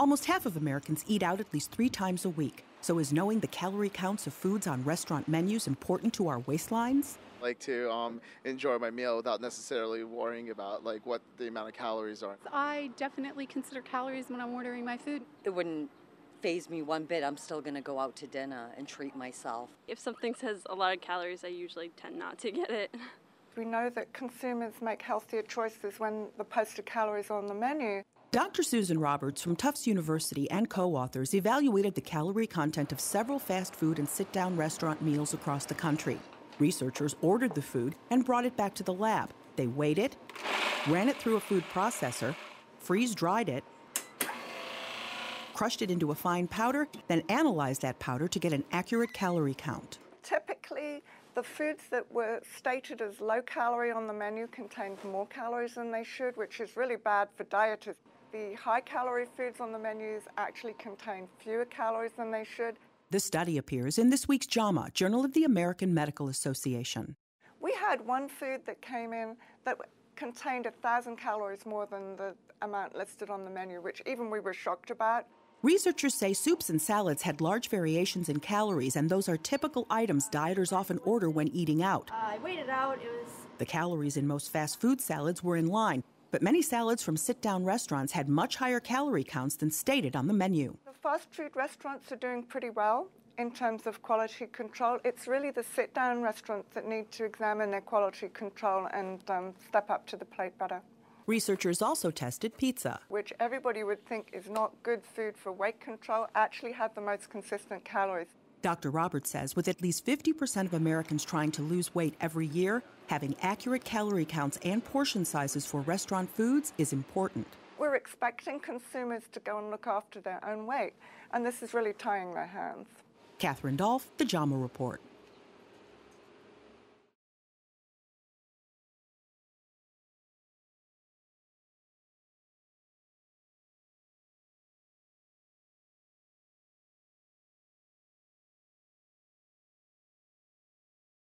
Almost half of Americans eat out at least three times a week. So is knowing the calorie counts of foods on restaurant menus important to our waistlines? like to um, enjoy my meal without necessarily worrying about like what the amount of calories are. I definitely consider calories when I'm ordering my food. It wouldn't faze me one bit. I'm still going to go out to dinner and treat myself. If something says a lot of calories, I usually tend not to get it. We know that consumers make healthier choices when the posted calories are on the menu. Dr. Susan Roberts from Tufts University and co authors evaluated the calorie content of several fast food and sit down restaurant meals across the country. Researchers ordered the food and brought it back to the lab. They weighed it, ran it through a food processor, freeze dried it, crushed it into a fine powder, then analyzed that powder to get an accurate calorie count. Typically, the foods that were stated as low calorie on the menu contained more calories than they should, which is really bad for dieters. The high calorie foods on the menus actually contain fewer calories than they should. This study appears in this week's JAMA, Journal of the American Medical Association. We had one food that came in that contained 1,000 calories more than the amount listed on the menu, which even we were shocked about. Researchers say soups and salads had large variations in calories, and those are typical items dieters often order when eating out. Uh, I weighed it out. It was. The calories in most fast food salads were in line, but many salads from sit down restaurants had much higher calorie counts than stated on the menu. The fast food restaurants are doing pretty well in terms of quality control. It's really the sit down restaurants that need to examine their quality control and um, step up to the plate better. Researchers also tested pizza, which everybody would think is not good food for weight control, actually had the most consistent calories. Dr. Roberts says with at least 50% of Americans trying to lose weight every year, having accurate calorie counts and portion sizes for restaurant foods is important. We're expecting consumers to go and look after their own weight, and this is really tying their hands. Catherine Dolf, The JAMA Report.